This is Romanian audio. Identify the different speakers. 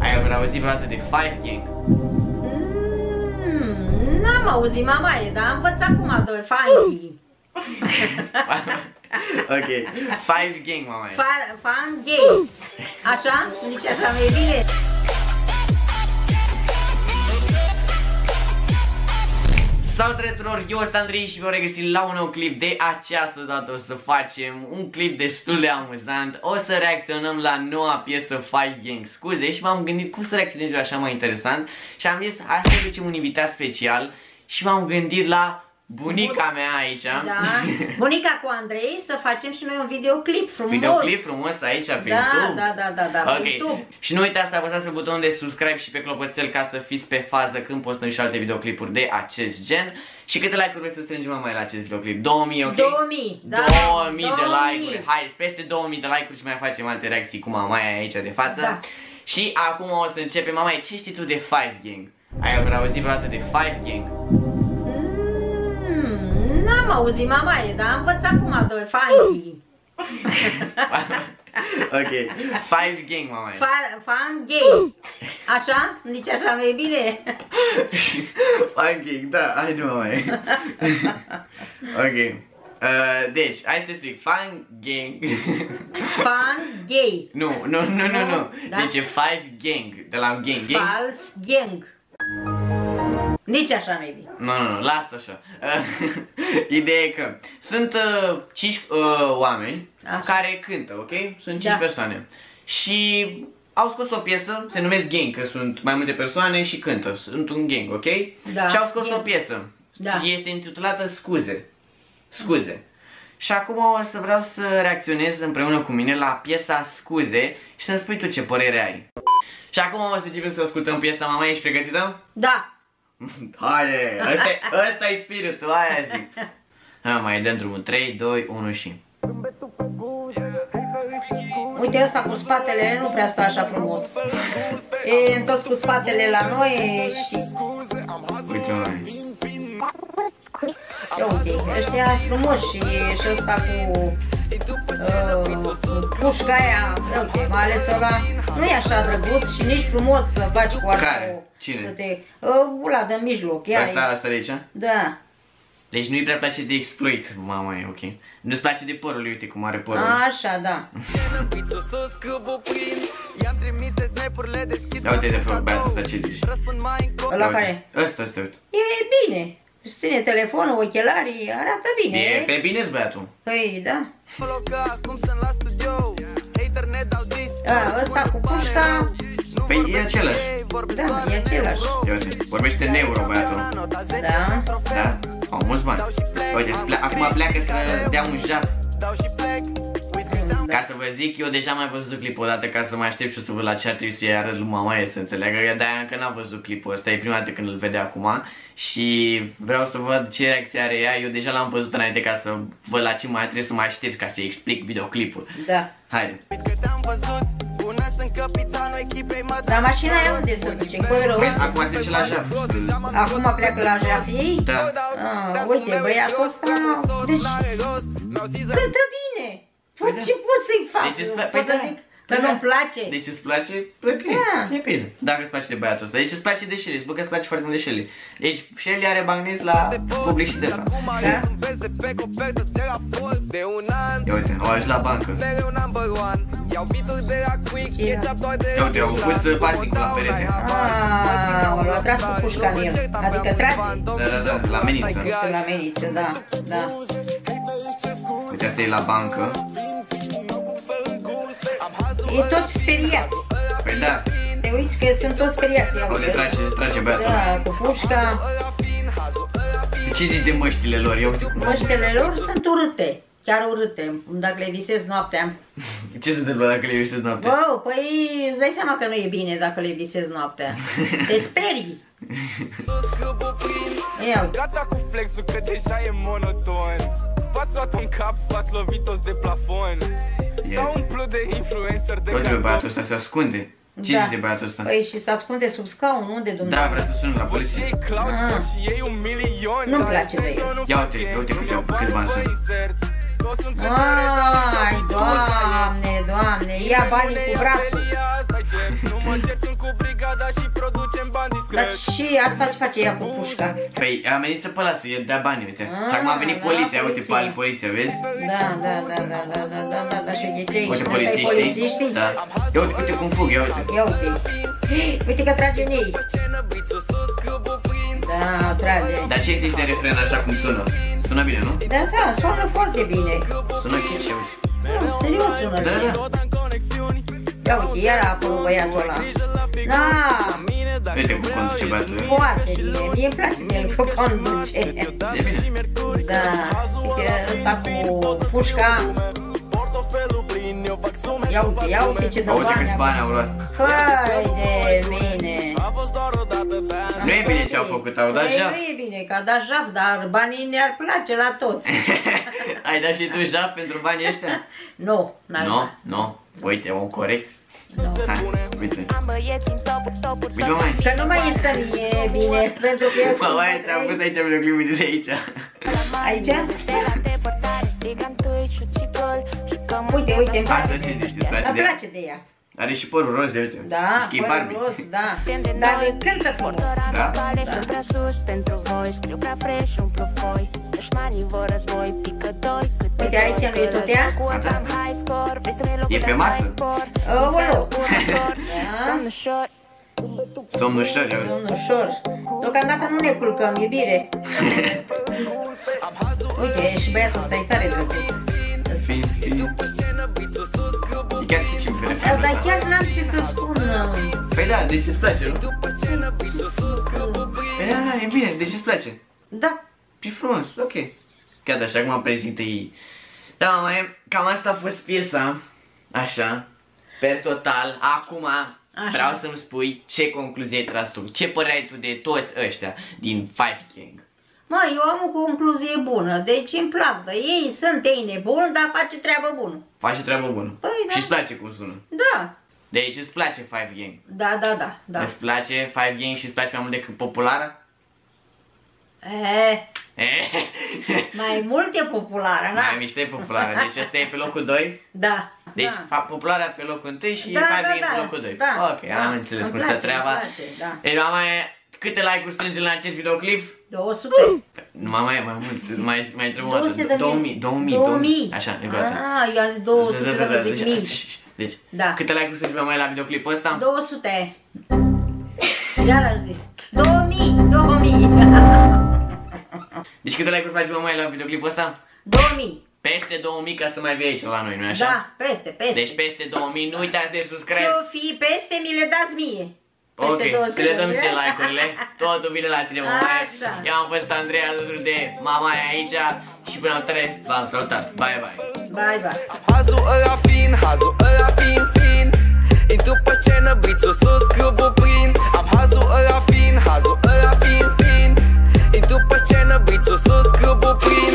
Speaker 1: Ai auzit vreodată de Five Gang?
Speaker 2: Mm, N-am auzit mamaie, dar am învățat cum doi funky.
Speaker 1: ok, Five Gang, mama.
Speaker 2: Fa- Fan gay. Așa? Nici așa mai e bine?
Speaker 1: Salut tuturor, eu sunt Andrei și vă regăsi la un nou clip de această dată. O să facem un clip destul de amuzant. O să reacționăm la noua piesă Five Gang. Scuze și m-am gândit cum să reacționez eu așa mai interesant. Și am zis hai să ducem un invitat special. Și m-am gândit la bunica mea aici
Speaker 2: Da. Bunica cu Andrei să facem și noi un videoclip frumos.
Speaker 1: Videoclip frumos aici pe
Speaker 2: Da,
Speaker 1: YouTube
Speaker 2: da, da, da, da, pe
Speaker 1: Ok,
Speaker 2: YouTube.
Speaker 1: și nu uitați să apăsați pe butonul de subscribe și pe clopoțel ca să fiți pe fază când postăm și alte videoclipuri de acest gen Și câte like-uri vreți să strângem mai la acest videoclip? 2000, ok?
Speaker 2: 2000, da.
Speaker 1: 2000 de
Speaker 2: 2000.
Speaker 1: like-uri, hai, peste 2000 de like-uri și mai facem alte reacții cu mamaia aici de față
Speaker 2: Da.
Speaker 1: Și acum o să începem, mamaia, ce știi tu de Five Gang? Ai auzit vreodată de Five Gang?
Speaker 2: Mm, N-am auzit mamaie, dar am învățat cum doi funky.
Speaker 1: ok, Five Gang, mamaia
Speaker 2: Fa- Fan gay. Așa? Nici așa mai e bine?
Speaker 1: Five Gang, da, hai de mamaia Ok Uh, deci, hai să te explic, Fan Gang
Speaker 2: Fan gay.
Speaker 1: Nu, nu, nu, nu, nu.
Speaker 2: Da?
Speaker 1: Deci e Five Gang, de la gang. gang.
Speaker 2: Fals gang. Nici așa mai e bine.
Speaker 1: Nu, nu, nu, lasă așa. Uh, Ideea e că sunt uh, 5 uh, oameni
Speaker 2: Așa.
Speaker 1: care cântă, ok? Sunt 5
Speaker 2: Da.
Speaker 1: persoane. Și au scos o piesă, se numesc gang, că sunt mai multe persoane și cântă. Sunt un gang, ok?
Speaker 2: Da,
Speaker 1: Și au scos
Speaker 2: gang.
Speaker 1: o piesă.
Speaker 2: Da.
Speaker 1: Și este intitulată Scuze. Scuze. Și acum o să vreau să reacționez împreună cu mine la piesa Scuze și să-mi spui tu ce părere ai. Și acum o să începem să ascultăm piesa, mama, ești pregătită?
Speaker 2: Da.
Speaker 1: Haide, ăsta e, ăsta e spiritul, aia zic. Ha, mai dăm drumul, 3, 2, 1 și...
Speaker 2: Uite ăsta cu spatele nu prea stă așa frumos. E întors cu spatele la noi și...
Speaker 1: Uite, mai.
Speaker 2: Ia uite, ăștia sunt frumoși și, și ăsta cu... Uh, cu pușca aia, ia uite, mai ales ăla, nu e așa drăguț și nici frumos să faci cu
Speaker 1: Care?
Speaker 2: arcul.
Speaker 1: Cine?
Speaker 2: Să te... Uh, ăla de mijloc, ia
Speaker 1: Asta, asta de aici?
Speaker 2: Da.
Speaker 1: Deci nu-i prea place de exploit, mama e ok. Nu-ți place de părul, lui, uite cum are părul.
Speaker 2: Așa, da.
Speaker 3: Pizza sus câbul plin I-am trimite sniper-le deschid
Speaker 1: Ia uite de fapt băiatul ăsta ce zici.
Speaker 3: Răspund mai încolo
Speaker 2: Ăla
Speaker 1: Ia uite.
Speaker 2: care?
Speaker 1: Ăsta, ăsta, uite.
Speaker 2: E bine. Își ține telefonul, ochelarii, arată bine.
Speaker 1: E pe bine băiatul.
Speaker 2: Păi, da.
Speaker 3: că acum sunt la studio Hater ne dau dis
Speaker 2: A, ăsta cu pușca,
Speaker 3: Nu
Speaker 1: Păi e
Speaker 3: vorbesc cu
Speaker 1: același.
Speaker 3: Ei, vorbesc
Speaker 2: da,
Speaker 3: doar
Speaker 2: e același.
Speaker 1: Ia uite, vorbește în euro băiatul.
Speaker 3: la nota 10
Speaker 2: Da.
Speaker 3: la trofeu
Speaker 1: Da? Au mulți bani. Uite, ple- acum pleacă să dea un jap.
Speaker 3: Dau și plec Uit câte am
Speaker 1: Ca să vă zic, eu deja am mai văzut clipul odată ca să mă aștept și eu să văd la ce ar trebui să-i arăt lui mama e, să înțeleagă. Eu de-aia încă n-am văzut clipul ăsta, e prima dată când îl vede acum și vreau să văd ce reacție are ea. Eu deja l-am văzut înainte ca să văd la ce mai trebuie să mă aștept ca să-i explic videoclipul.
Speaker 2: Da.
Speaker 1: Haide.
Speaker 3: Uit câte am văzut Bună sunt capitanul echipei mă
Speaker 2: Dar mașina e unde se duce? Încolo?
Speaker 1: Păi, acum se duce la jaf.
Speaker 2: Acum pleacă la Jafii?
Speaker 1: Da.
Speaker 2: Ah, uite, băiatul ăsta, deci cântă bine. Păi ce pot să-i fac?
Speaker 1: Deci îți pla-
Speaker 2: Pot
Speaker 1: păi
Speaker 2: să
Speaker 1: da.
Speaker 2: Zic că
Speaker 1: Păi da.
Speaker 2: nu-mi place?
Speaker 1: Deci îți place? Păi ok,
Speaker 2: Da.
Speaker 1: e bine. Dacă îți place de băiatul ăsta. Deci îți place de Shelly, spun că îți place foarte mult de Shelly. Deci Shelly are magnet la public și de asta.
Speaker 2: Da?
Speaker 3: de pe copertă de la Forbes De un an
Speaker 1: Ia uite, au ajuns la bancă.
Speaker 3: Mereu number one Iau beat de la Quick
Speaker 2: Ce?
Speaker 3: Ketchup doar de
Speaker 1: Ia uite, au pus parking la perete.
Speaker 2: Ah, l-a tras cu pușca în el. Adică trage.
Speaker 1: Da, da, da, la meniță.
Speaker 2: La meniță, da, da.
Speaker 1: Uite, asta e la bancă.
Speaker 2: E toți speriați.
Speaker 1: Păi da,
Speaker 2: Te uiți că sunt toți speriați. Ia
Speaker 1: o le
Speaker 2: uite.
Speaker 1: trage, le trage băiatul.
Speaker 2: Da, cu pușca.
Speaker 1: Ce zici de măștile lor? Ia uite cum...
Speaker 2: Măștele lor sunt urâte. Chiar urâte. Dacă le visezi noaptea.
Speaker 1: Ce se întâmplă dacă le visezi noaptea?
Speaker 2: Bă, păi îți dai seama că nu e bine dacă le visezi noaptea. Te sperii. Ia uite.
Speaker 3: Gata cu flexul că deja e monoton V-ați luat un cap, v-ați lovit toți de plafon S-au umplut de influencer de
Speaker 1: Uite, bă,
Speaker 3: carton
Speaker 1: băiatul ăsta se ascunde. Ce
Speaker 2: Da.
Speaker 1: zici de băiatul ăsta?
Speaker 2: Păi și se ascunde sub scaun, unde
Speaker 1: Da,
Speaker 2: dumneavoastră?
Speaker 1: vreau să sun la
Speaker 3: Vor și
Speaker 1: poliție.
Speaker 3: ei cloud,
Speaker 2: Ah.
Speaker 3: vor și ei un milion
Speaker 2: Nu-mi
Speaker 3: dar
Speaker 2: place de el.
Speaker 3: sezonul
Speaker 1: Ia uite,
Speaker 3: fucking,
Speaker 1: uite
Speaker 3: îmi
Speaker 1: câte-
Speaker 3: iau bani
Speaker 1: câți bani
Speaker 3: pe
Speaker 1: sunt.
Speaker 3: insert. Toți sunt
Speaker 2: Ai, doamne, doamne, ia banii cu brațul.
Speaker 3: Și
Speaker 2: asta ce face ea cu pușca?
Speaker 1: Păi a venit să pe ăla, să i dea bani, uite.
Speaker 2: Ah,
Speaker 1: Acum a venit
Speaker 2: da,
Speaker 1: poliția, uite,
Speaker 2: poliția.
Speaker 1: pal, poliția, vezi?
Speaker 2: Da, da, da, da, da, da, da, da, da, și de ce
Speaker 1: Uite
Speaker 2: Asta e
Speaker 1: polițiștii.
Speaker 2: polițiștii?
Speaker 1: Da. Ia uite, uite cum fug, ia uite.
Speaker 2: Ia uite. Uite că trage în ei.
Speaker 3: Scenă, bițul sus, câbul plin
Speaker 2: Da, trage.
Speaker 1: Dar ce zici de refren așa cum sună? Sună bine, nu?
Speaker 2: Da, da, sună foarte bine.
Speaker 1: Sună chiar și uite.
Speaker 2: Nu, serios sună
Speaker 1: Da,
Speaker 2: bine.
Speaker 1: da.
Speaker 3: Tot am conexiuni
Speaker 2: Ia uite, iar a apărut băiatul ăla.
Speaker 3: Grijă la fiecare
Speaker 2: Da,
Speaker 3: mine Dacă
Speaker 1: Uite cum
Speaker 3: vreau
Speaker 1: conduce
Speaker 3: e
Speaker 1: băiatul.
Speaker 2: foarte bine. Mie îmi place de el că conduce.
Speaker 1: E bine.
Speaker 3: și mercuri
Speaker 2: Da, uite ăsta cu pușca.
Speaker 3: Portofelul plin, eu fac sume
Speaker 2: Ia uite, ia uite ce dă
Speaker 1: Uite
Speaker 2: bani.
Speaker 1: câți bani au luat.
Speaker 2: Hai de mine.
Speaker 3: A fost doar o dată, dar
Speaker 1: Nu e bine ce au făcut, au dat
Speaker 2: Păi,
Speaker 1: jaf.
Speaker 2: Nu e bine că a dat jaf, dar banii ne-ar place la toți.
Speaker 1: Ai dat și tu jaf pentru banii ăștia?
Speaker 2: Nu, n-ar
Speaker 1: Nu, nu. Uite, om corect.
Speaker 2: Să nu mai este mie bine, pentru că eu sunt
Speaker 1: Bă, ți-am pus aici videoclipul de aici.
Speaker 2: Aici? Uite, uite. Îmi place
Speaker 1: de ea. Are și părul roz, uite.
Speaker 2: Da,
Speaker 1: și
Speaker 2: părul roz, da. Dar cântă frumos.
Speaker 1: Da?
Speaker 4: da. Dușmanii vor război, picători Câte
Speaker 2: Uite aici nu e
Speaker 4: tutea?
Speaker 1: E pe masă?
Speaker 2: Aoleu ă,
Speaker 4: da. Somn ușor.
Speaker 1: Somn ușor
Speaker 2: Somn ușor. Deocamdată nu ne culcăm, iubire Uite, și băiatul ăsta e tare drăguț.
Speaker 1: Fin, fin. E chiar chicim pe
Speaker 2: Dar
Speaker 1: refren
Speaker 2: dar
Speaker 1: ăsta.
Speaker 2: chiar n-am ce să spun.
Speaker 1: Păi da, deci îți place, nu? Păi da, da, e bine, deci îți place.
Speaker 2: Da,
Speaker 1: E frumos, ok. Chiar de așa cum prezintă ei. Da, mai cam asta a fost piesa. Așa. Per total, acum
Speaker 2: Așa.
Speaker 1: vreau să-mi spui ce concluzie ai tras tu. Ce părere ai tu de toți ăștia din Five Gang?
Speaker 2: Mă, eu am o concluzie bună, deci îmi plac de ei, sunt ei nebuni, dar face treabă bună.
Speaker 1: Faci o treabă bună.
Speaker 2: Păi, da.
Speaker 1: Și îți place cum sună.
Speaker 2: Da,
Speaker 1: Deci îți place Five Gang.
Speaker 2: da, da, da, da.
Speaker 1: Îți place Five Gang și îți place mai mult decât populară?
Speaker 2: E, mai mult e populară,
Speaker 1: Mai
Speaker 2: na?
Speaker 1: miște populară. Deci asta e pe locul 2?
Speaker 2: Da,
Speaker 1: Deci
Speaker 2: da.
Speaker 1: fa- populara pe locul 1 și
Speaker 2: Da,
Speaker 1: Five
Speaker 2: da,
Speaker 1: Gang pe
Speaker 2: da,
Speaker 1: locul 2.
Speaker 2: da,
Speaker 1: ok,
Speaker 2: da.
Speaker 1: am înțeles
Speaker 2: Îmi
Speaker 1: cum stă
Speaker 2: place,
Speaker 1: treaba.
Speaker 2: îmi place, da.
Speaker 1: Deci mama e, câte like-uri strângem la acest videoclip?
Speaker 2: 200.
Speaker 1: Nu mai e mai mult, mai, mai trebuie o
Speaker 2: 200
Speaker 1: dată.
Speaker 2: de
Speaker 1: 2000, 2000, 2000. Așa, e gata.
Speaker 2: Ah, eu am zis 200
Speaker 1: Da, da, da,
Speaker 2: de zic mii.
Speaker 1: deci, deci,
Speaker 2: Da.
Speaker 1: câte like-uri strângem mai la videoclipul ăsta?
Speaker 2: 200. Iar am zis. 2000, 2000.
Speaker 1: Deci câte like-uri facem mai la videoclipul ăsta?
Speaker 2: 2000.
Speaker 1: Peste 2000 ca să mai vii aici la noi, nu-i așa?
Speaker 2: Da, peste, peste.
Speaker 1: Deci peste 2000, nu uitați de
Speaker 2: Ce
Speaker 1: subscribe.
Speaker 2: o fi peste, mi le dați mie.
Speaker 1: Ok, să le dăm și like-urile, totul vine la tine,
Speaker 2: Așa.
Speaker 1: Eu am fost Andrei alături de mama aici și până altare v-am salutat. Bye, bye.
Speaker 2: Bye, bye.
Speaker 3: Hazul ăla fin, hazul ăla fin, fin. Intru pe scenă, brițul sus, câbul prin. Am hazul ăla fin, hazul ăla fin, fin. Intru pe scenă, brițul sus, câbul prin.